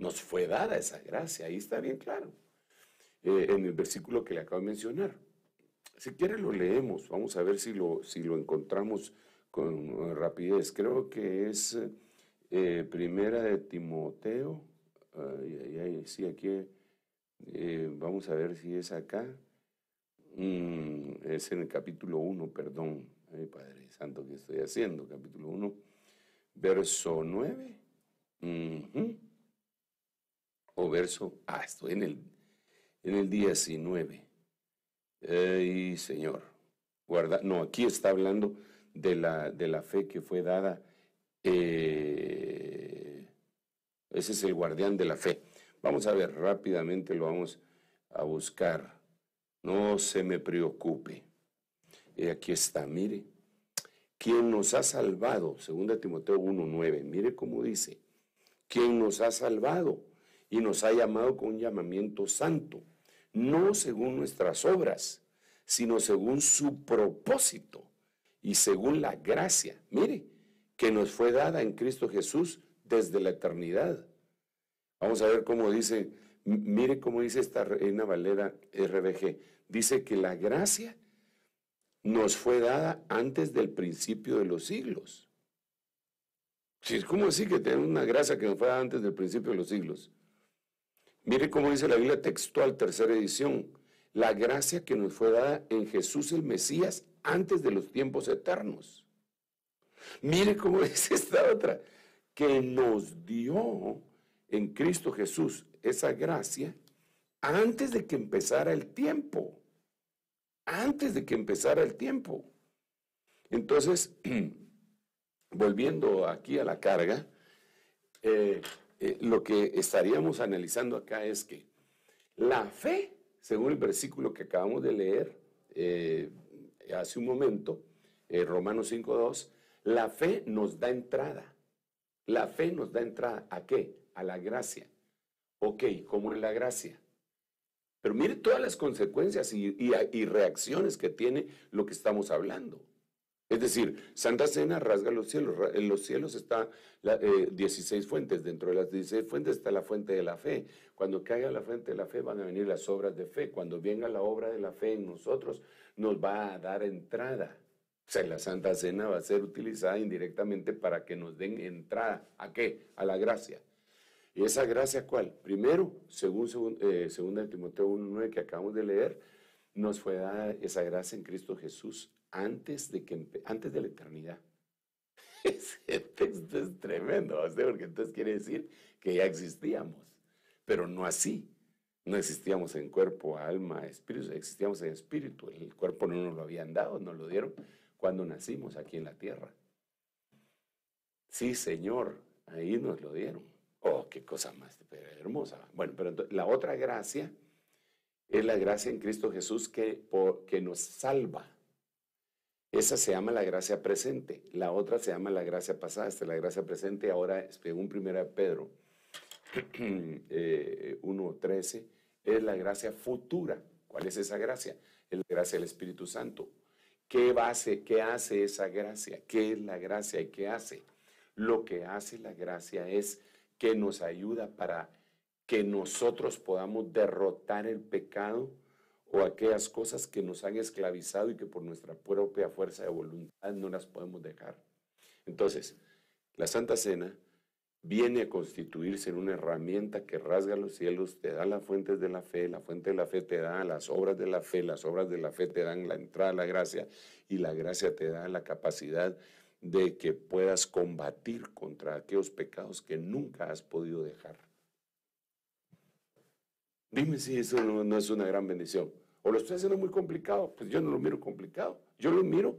Nos fue dada esa gracia, ahí está bien claro, eh, en el versículo que le acabo de mencionar. Si quiere lo leemos, vamos a ver si lo, si lo encontramos con rapidez. Creo que es eh, primera de Timoteo, sí, aquí, eh, vamos a ver si es acá. Mm, es en el capítulo 1, perdón. Ay, Padre Santo, ¿qué estoy haciendo? Capítulo 1, verso 9 o verso, ah, estoy en el, en el 19. Ay, Señor, guarda, no, aquí está hablando de la, de la fe que fue dada. Eh, ese es el guardián de la fe. Vamos a ver, rápidamente lo vamos a buscar. No se me preocupe. Y aquí está, mire. Quien nos ha salvado, 2 Timoteo 1.9, mire cómo dice, quien nos ha salvado y nos ha llamado con un llamamiento santo, no según nuestras obras, sino según su propósito y según la gracia, mire, que nos fue dada en Cristo Jesús desde la eternidad. Vamos a ver cómo dice, mire cómo dice esta Reina Valera RBG, dice que la gracia nos fue dada antes del principio de los siglos. ¿Cómo decir que tenemos una gracia que nos fue dada antes del principio de los siglos? Mire cómo dice la Biblia textual, tercera edición. La gracia que nos fue dada en Jesús el Mesías antes de los tiempos eternos. Mire cómo dice esta otra, que nos dio en Cristo Jesús esa gracia antes de que empezara el tiempo. Antes de que empezara el tiempo. Entonces, volviendo aquí a la carga, eh, eh, lo que estaríamos analizando acá es que la fe, según el versículo que acabamos de leer eh, hace un momento, eh, Romanos 5.2, la fe nos da entrada. La fe nos da entrada. ¿A qué? A la gracia. Ok, ¿cómo es la gracia? Pero mire todas las consecuencias y reacciones que tiene lo que estamos hablando. Es decir, Santa Cena rasga los cielos. En los cielos está la, 16 eh, fuentes. Dentro de las 16 fuentes está la fuente de la fe. Cuando caiga la fuente de la fe van a venir las obras de fe. Cuando venga la obra de la fe en nosotros, nos va a dar entrada. O sea, la Santa Cena va a ser utilizada indirectamente para que nos den entrada. ¿A qué? A la gracia. ¿Y esa gracia cuál? Primero, según, según eh, Timoteo 1.9 que acabamos de leer, nos fue dada esa gracia en Cristo Jesús antes de, que, antes de la eternidad. Ese texto es tremendo, porque entonces quiere decir que ya existíamos, pero no así. No existíamos en cuerpo, alma, espíritu, existíamos en espíritu. El cuerpo no nos lo habían dado, nos lo dieron cuando nacimos aquí en la tierra. Sí, Señor, ahí nos lo dieron. Oh, qué cosa más hermosa. Bueno, pero la otra gracia es la gracia en Cristo Jesús que, que nos salva. Esa se llama la gracia presente. La otra se llama la gracia pasada. Esta es la gracia presente. Ahora, según 1 Pedro 1.13, eh, es la gracia futura. ¿Cuál es esa gracia? Es la gracia del Espíritu Santo. ¿Qué, base, ¿Qué hace esa gracia? ¿Qué es la gracia y qué hace? Lo que hace la gracia es que nos ayuda para que nosotros podamos derrotar el pecado o aquellas cosas que nos han esclavizado y que por nuestra propia fuerza de voluntad no las podemos dejar. Entonces, la Santa Cena viene a constituirse en una herramienta que rasga los cielos, te da las fuentes de la fe, la fuente de la fe te da las obras de la fe, las obras de la fe te dan la entrada a la gracia y la gracia te da la capacidad de que puedas combatir contra aquellos pecados que nunca has podido dejar. Dime si eso no, es una gran bendición. O lo estoy haciendo muy complicado. Pues yo no lo miro complicado. Yo lo miro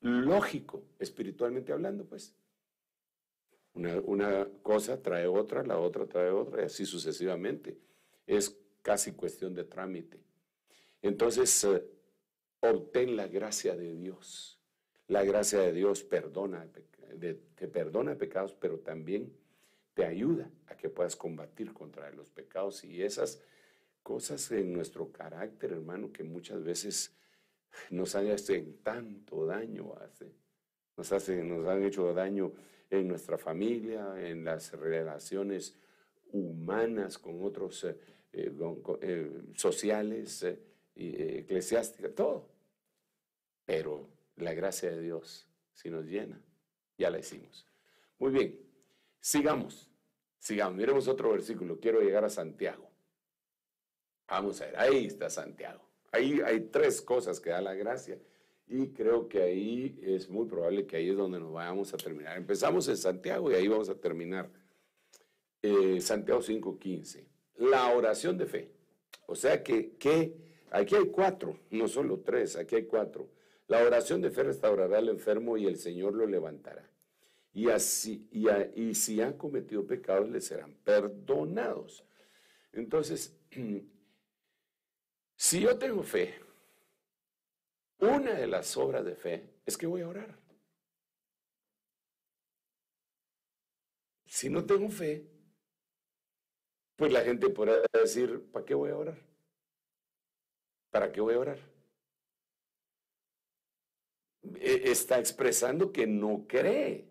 lógico, espiritualmente hablando, pues. Una, cosa trae otra, la otra trae otra, y así sucesivamente. Es casi cuestión de trámite. Entonces, eh, obtén la gracia de Dios. La gracia de Dios perdona, te perdona pecados, pero también te ayuda a que puedas combatir contra los pecados y esas cosas en nuestro carácter, hermano, que muchas veces nos hacen tanto daño, hace, nos, hacen, nos han hecho daño en nuestra familia, en las relaciones humanas con otros eh, eh, eh, sociales, eclesiásticas, todo. Pero la gracia de Dios, si nos llena, ya la hicimos. Muy bien, sigamos, sigamos. Miremos otro versículo. Quiero llegar a Santiago. Vamos a ver, ahí está Santiago. Ahí hay tres cosas que da la gracia. Y creo que ahí es muy probable que ahí es donde nos vayamos a terminar. Empezamos en Santiago y ahí vamos a terminar. Eh, Santiago 5.15. La oración de fe. O sea que, que aquí hay cuatro, no solo tres, aquí hay cuatro. La oración de fe restaurará al enfermo y el Señor lo levantará. Y, así, y, y si han cometido pecados, les serán perdonados. Entonces, si yo tengo fe, una de las obras de fe es que voy a orar. Si no tengo fe, pues la gente podrá decir, ¿para qué voy a orar? ¿Para qué voy a orar? E, está expresando que no cree,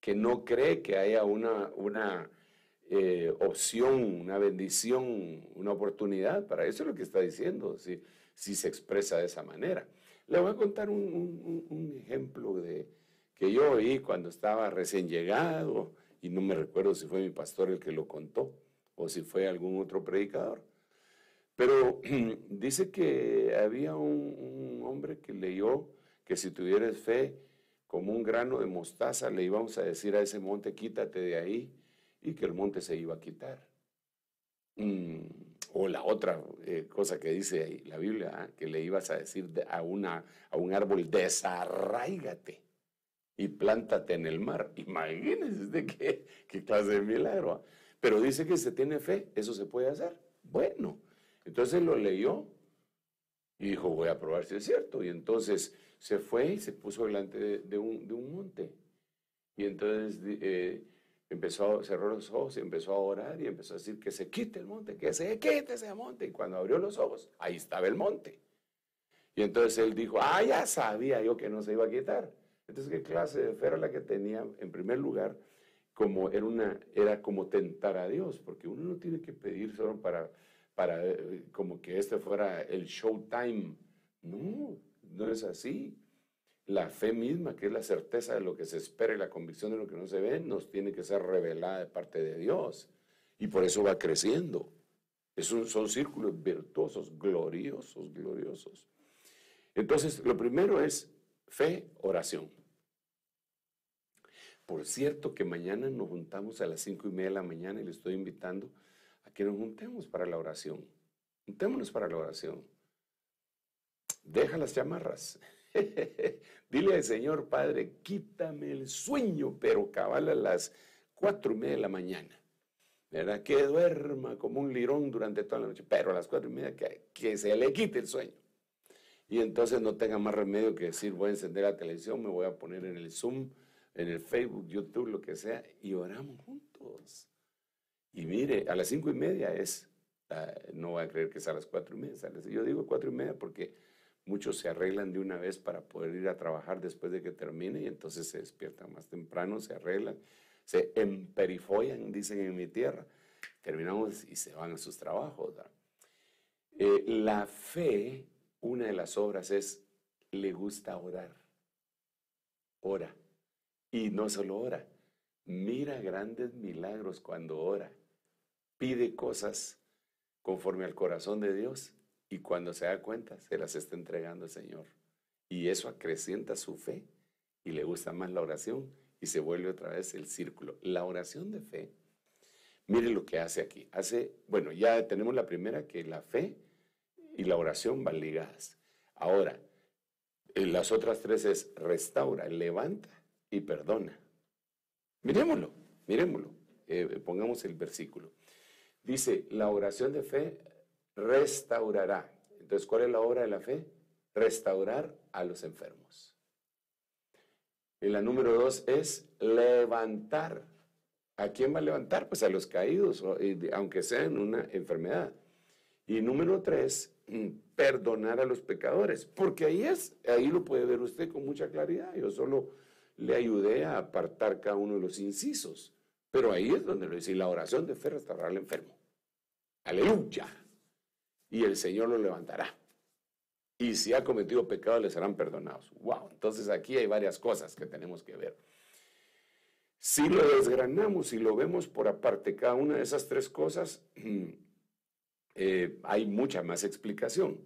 que no cree que haya una, una eh, opción, una bendición, una oportunidad para eso es lo que está diciendo, si, si se expresa de esa manera. Le voy a contar un, un ejemplo de, que yo oí cuando estaba recién llegado y no me recuerdo si fue mi pastor el que lo contó o si fue algún otro predicador. Pero dice que había un, hombre que leyó que si tuvieras fe como un grano de mostaza, le íbamos a decir a ese monte, quítate de ahí, y que el monte se iba a quitar. Mm, o la otra eh, cosa que dice ahí la Biblia, ah, que le ibas a decir a, una, a un árbol, desarraígate y plántate en el mar. Imagínense de qué, qué clase de milagro. Ah. Pero dice que se tiene fe, eso se puede hacer. Bueno, entonces lo leyó y dijo, voy a probar si es cierto. Y entonces se fue y se puso delante de, un, de un, monte. Y entonces eh, empezó, cerró los ojos y empezó a orar y empezó a decir que se quite el monte, que se quite ese monte. Y cuando abrió los ojos, ahí estaba el monte. Y entonces él dijo, ah, ya sabía yo que no se iba a quitar. Entonces, ¿qué clase de fe era la que tenía? En primer lugar, como era, una, era como tentar a Dios, porque uno no tiene que pedir solo para, para eh, como que este fuera el showtime. No, no es así. La fe misma, que es la certeza de lo que se espera y la convicción de lo que no se ve, nos tiene que ser revelada de parte de Dios. Y por eso va creciendo. son círculos virtuosos, gloriosos, gloriosos. Entonces, lo primero es fe, oración. Por cierto que mañana nos juntamos a las cinco y media de la mañana y le estoy invitando a que nos juntemos para la oración. Juntémonos para la oración. Deja las chamarras. Dile al Señor Padre, quítame el sueño, pero cabala a las cuatro y media de la mañana. ¿Verdad? Que duerma como un lirón durante toda la noche, pero a las cuatro y media que, se le quite el sueño. Y entonces no tenga más remedio que decir, voy a encender la televisión, me voy a poner en el Zoom en el Facebook, YouTube, lo que sea, y oramos juntos. Y mire, a las cinco y media es, ah, no voy a creer que es a las cuatro y media, yo digo cuatro y media porque muchos se arreglan de una vez para poder ir a trabajar después de que termine y entonces se despiertan más temprano, se arreglan, se emperifollan, dicen en mi tierra, terminamos y se van a sus trabajos. Eh, la fe, una de las obras es, le gusta orar. Ora. Y no solo ora, mira grandes milagros cuando ora. Pide cosas conforme al corazón de Dios y cuando se da cuenta se las está entregando el Señor. Y eso acrecienta su fe y le gusta más la oración y se vuelve otra vez el círculo. La oración de fe, mire lo que hace aquí. Hace, bueno, ya tenemos la primera que la fe y la oración van ligadas. Ahora, eh, las otras tres es restaura, levanta y perdona. Miremoslo, miremoslo. Eh, pongamos el versículo. Dice, la oración de fe restaurará. Entonces, ¿cuál es la obra de la fe? Restaurar a los enfermos. Y la número dos es levantar. ¿A quién va a levantar? Pues a los caídos, aunque sean una enfermedad. Y número tres, perdonar a los pecadores, porque ahí es, ahí lo puede ver usted con mucha claridad. Yo solo le ayudé a apartar cada uno de los incisos. Pero ahí es donde lo dice, la oración de fe restaurará al enfermo. Aleluya. Y el Señor lo levantará. Y si ha cometido pecado, le serán perdonados. Wow. Entonces aquí hay varias cosas que tenemos que ver. Si lo desgranamos y lo vemos por aparte, cada una de esas tres cosas, eh, hay mucha más explicación.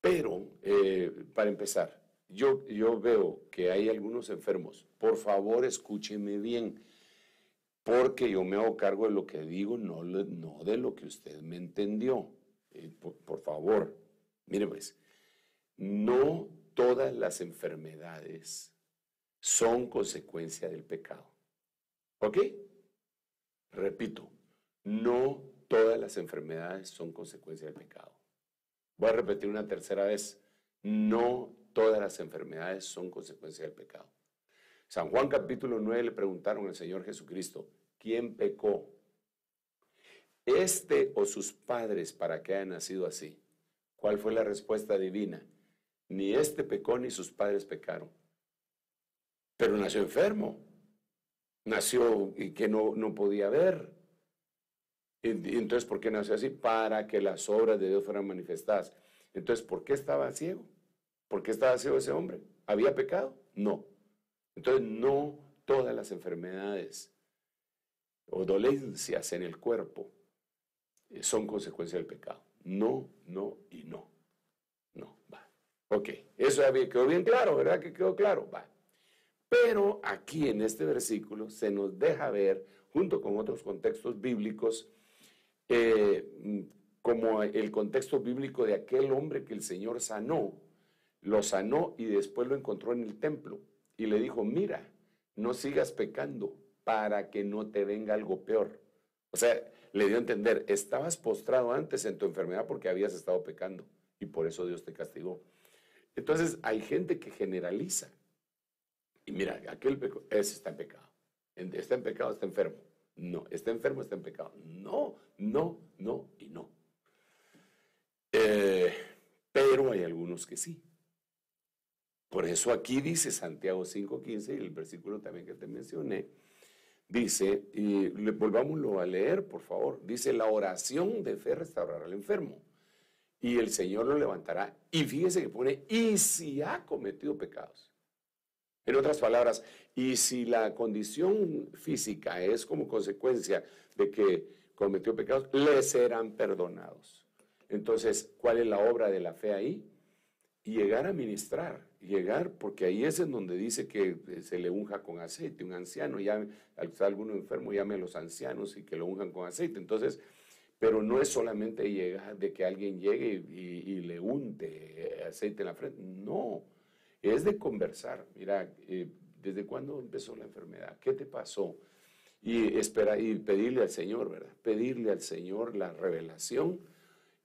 Pero, eh, para empezar, yo, yo veo que hay algunos enfermos. Por favor, escúcheme bien, porque yo me hago cargo de lo que digo, no, no de lo que usted me entendió. Eh, por, favor, mire pues, no todas las enfermedades son consecuencia del pecado. ¿Ok? Repito, no todas las enfermedades son consecuencia del pecado. Voy a repetir una tercera vez, no todas las enfermedades son consecuencia del pecado. San Juan capítulo 9 le preguntaron al Señor Jesucristo, ¿quién pecó? ¿Este o sus padres para que haya nacido así? ¿Cuál fue la respuesta divina? Ni este pecó ni sus padres pecaron. Pero nació enfermo. Nació y que no, no podía ver. Entonces, ¿por qué nació así? Para que las obras de Dios fueran manifestadas. Entonces, ¿por qué estaba ciego? ¿Por qué estaba ciego ese hombre? ¿Había pecado? No. Entonces, no todas las enfermedades o dolencias en el cuerpo son consecuencia del pecado. No, no y no. No, va. Ok, eso ya quedó bien claro, ¿verdad? Que quedó claro, va. Pero aquí en este versículo se nos deja ver, junto con otros contextos bíblicos, eh, como el contexto bíblico de aquel hombre que el Señor sanó, lo sanó y después lo encontró en el templo y le dijo, mira, no sigas pecando para que no te venga algo peor. O sea, le dio a entender, estabas postrado antes en tu enfermedad porque habías estado pecando y por eso Dios te castigó. Entonces hay gente que generaliza. Y mira, aquel ese está en pecado. Está en pecado, está enfermo. No, está enfermo, está en pecado. No, no, no y no. Eh, pero hay algunos que sí. Por eso aquí dice Santiago 5.15 y el versículo también que te mencioné, dice, y volvámoslo a leer, por favor, dice, la oración de fe restaurará al enfermo y el Señor lo levantará. Y fíjese que pone, y si ha cometido pecados. En otras palabras, y si la condición física es como consecuencia de que cometió pecados, le serán perdonados. Entonces, ¿cuál es la obra de la fe ahí? Llegar a ministrar, llegar, porque ahí es en donde dice que eh, se le unja con aceite. Un anciano, ya, estar alguno enfermo, llame a los ancianos y que lo unjan con aceite. Entonces, pero no es solamente llegar de que alguien llegue y, le unte aceite en la frente. No, es de conversar. Mira, eh, ¿desde cuándo empezó la enfermedad? ¿Qué te pasó? Y, espera, y pedirle al Señor, ¿verdad? Pedirle al Señor la revelación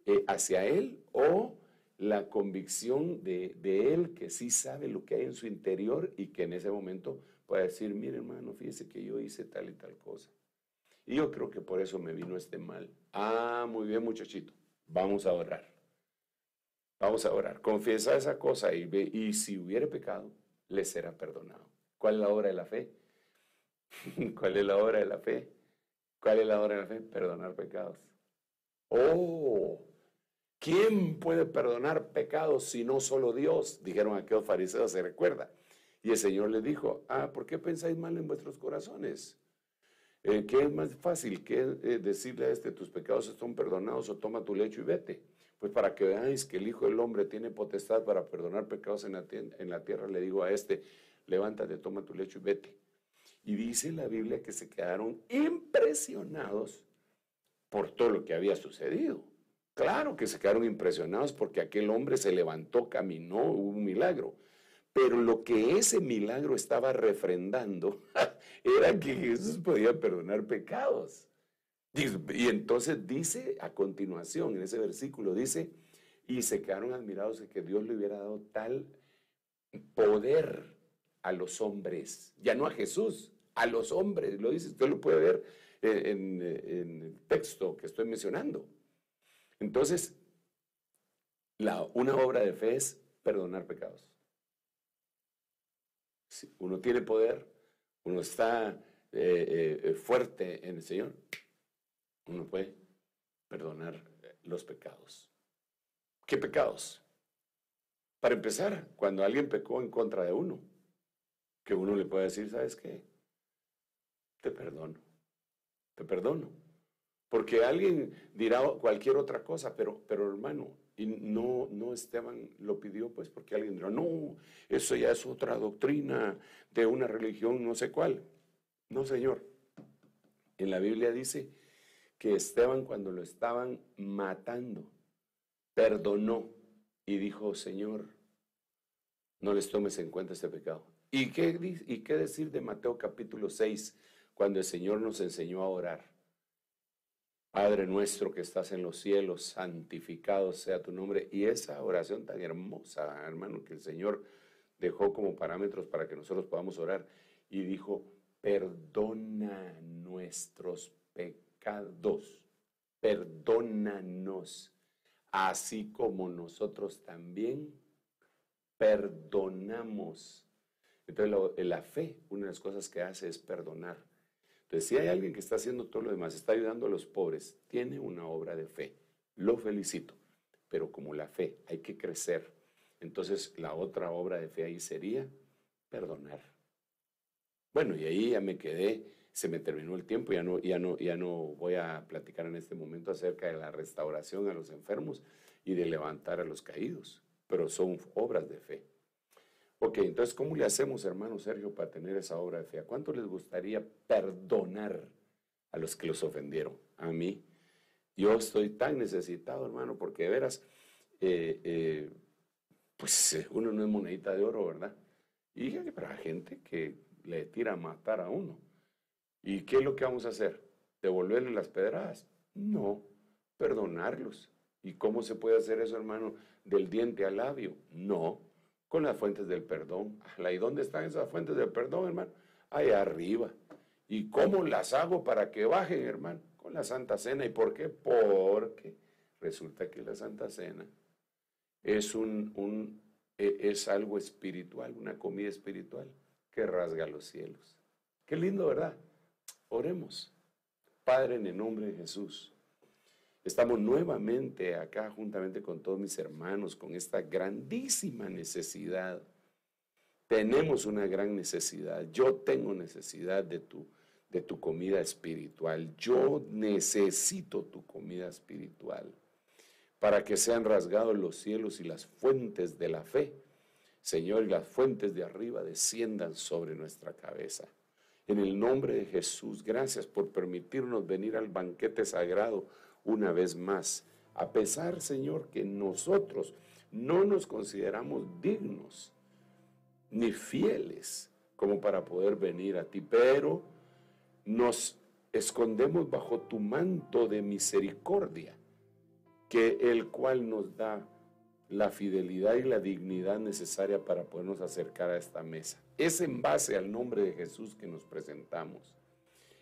eh, hacia Él o la convicción de, Él que sí sabe lo que hay en su interior y que en ese momento puede decir, mire hermano, fíjese que yo hice tal y tal cosa. Y yo creo que por eso me vino este mal. Ah, muy bien muchachito, vamos a orar. Vamos a orar. Confiesa esa cosa y, ve, y si hubiere pecado, le será perdonado. ¿Cuál es la obra de la fe? ¿Cuál es la obra de la fe? ¿Cuál es la obra de la fe? Perdonar pecados. Oh, ¿quién puede perdonar pecados si no solo Dios? Dijeron aquellos fariseos, se recuerda. Y el Señor le dijo, ah, ¿por qué pensáis mal en vuestros corazones? Eh, ¿Qué es más fácil? ¿Qué eh, decirle a este, tus pecados están perdonados o toma tu lecho y vete? Pues para que veáis que el Hijo del Hombre tiene potestad para perdonar pecados en la, en la tierra, le digo a este, levántate, toma tu lecho y vete. Y dice la Biblia que se quedaron impresionados por todo lo que había sucedido. Claro que se quedaron impresionados porque aquel hombre se levantó, caminó, hubo un milagro. Pero lo que ese milagro estaba refrendando era que Jesús podía perdonar pecados. Y entonces dice a continuación, en ese versículo, dice, y se quedaron admirados de que Dios le hubiera dado tal poder a los hombres, ya no a Jesús, a los hombres, lo dice, usted lo puede ver en, el texto que estoy mencionando. Entonces, una obra de fe es perdonar pecados. Si uno tiene poder, uno está eh, eh, fuerte en el Señor, uno puede perdonar los pecados. ¿Qué pecados? Para empezar, cuando alguien pecó en contra de uno, que uno le puede decir, ¿sabes qué? Te perdono, te perdono. Porque alguien dirá cualquier otra cosa, pero, pero hermano, y no, no Esteban lo pidió, pues porque alguien dirá, no, eso ya es otra doctrina de una religión, no sé cuál. No, Señor. En la Biblia dice que Esteban cuando lo estaban matando, perdonó y dijo, Señor, no les tomes en cuenta este pecado. ¿Y qué, ¿Y qué decir de Mateo capítulo 6, cuando el Señor nos enseñó a orar? Padre nuestro que estás en los cielos, santificado sea tu nombre. Y esa oración tan hermosa, hermano, que el Señor dejó como parámetros para que nosotros podamos orar. Y dijo, perdona nuestros pecados, perdónanos, así como nosotros también perdonamos. Entonces la, fe, una de las cosas que hace es perdonar. Entonces si hay alguien que está haciendo todo lo demás, está ayudando a los pobres, tiene una obra de fe. Lo felicito. Pero como la fe hay que crecer, entonces la otra obra de fe ahí sería perdonar. Bueno, y ahí ya me quedé, se me terminó el tiempo, ya no, ya no, ya no voy a platicar en este momento acerca de la restauración a los enfermos y de levantar a los caídos, pero son obras de fe. Ok, entonces, ¿cómo le hacemos, hermano Sergio, para tener esa obra de fe? ¿A cuánto les gustaría perdonar a los que los ofendieron? A mí. Yo estoy tan necesitado, hermano, porque de veras, eh, eh, pues uno no es monedita de oro, ¿verdad? Y para gente que le tira a matar a uno. ¿Y qué es lo que vamos a hacer? ¿Devolverle las pedradas? No, perdonarlos. ¿Y cómo se puede hacer eso, hermano? Del diente al labio. No, con las fuentes del perdón. ¿Y dónde están esas fuentes del perdón, hermano? Allá arriba. ¿Y cómo las hago para que bajen, hermano? Con la Santa Cena. ¿Y por qué? Porque resulta que la Santa Cena es, un, e, es algo espiritual, una comida espiritual que rasga los cielos. Qué lindo, ¿verdad? Oremos. Padre, en el nombre de Jesús, estamos nuevamente acá juntamente con todos mis hermanos con esta grandísima necesidad. Tenemos una gran necesidad. Yo tengo necesidad de tu, de tu comida espiritual. Yo necesito tu comida espiritual para que sean rasgados los cielos y las fuentes de la fe. Señor, y las fuentes de arriba desciendan sobre nuestra cabeza. En el nombre de Jesús, gracias por permitirnos venir al banquete sagrado una vez más. A pesar, Señor, que nosotros no nos consideramos dignos ni fieles como para poder venir a ti, pero nos escondemos bajo tu manto de misericordia que el cual nos da la fidelidad y la dignidad necesaria para podernos acercar a esta mesa. Es en base al nombre de Jesús que nos presentamos.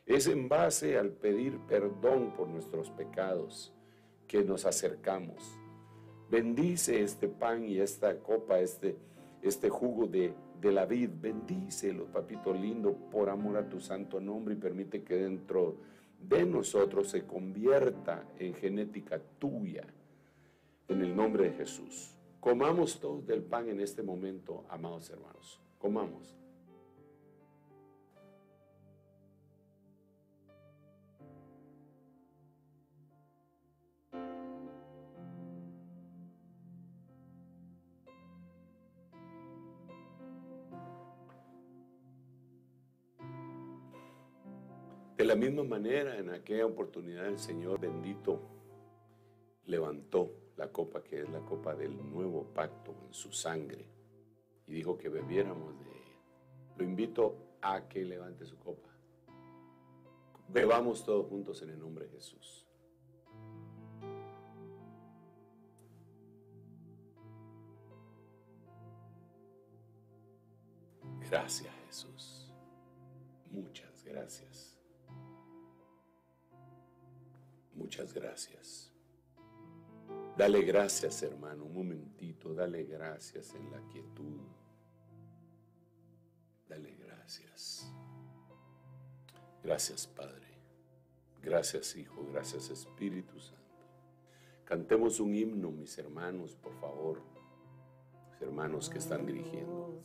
Es en base al pedir perdón por nuestros pecados que nos acercamos. Bendice este pan y esta copa, este, este jugo de, de la vid. Bendícelo, papito lindo, por amor a tu santo nombre y permite que dentro de nosotros se convierta en genética tuya, en el nombre de Jesús. Comamos todos del pan en este momento, amados hermanos. Comamos. La misma manera, en aquella oportunidad el Señor bendito levantó la copa que es la copa del nuevo pacto en su sangre y dijo que bebiéramos de ella. Lo invito a que levante su copa. Bebamos todos juntos en el nombre de Jesús. Gracias Jesús. Muchas gracias. Muchas gracias. Dale gracias, hermano, un momentito, dale gracias en la quietud. Dale gracias. Gracias, Padre. Gracias, Hijo. Gracias, Espíritu Santo. Cantemos un himno, mis hermanos, por favor. Mis hermanos que están dirigiendo.